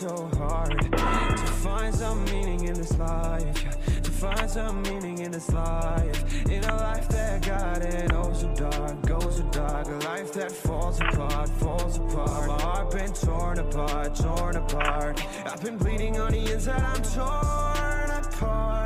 so hard To find some meaning in this life To find some meaning in this life In a life that got it oh so dark, goes so dark A life that falls apart, falls apart. My heart been torn apart, torn apart. I've been bleeding on the inside, I'm torn apart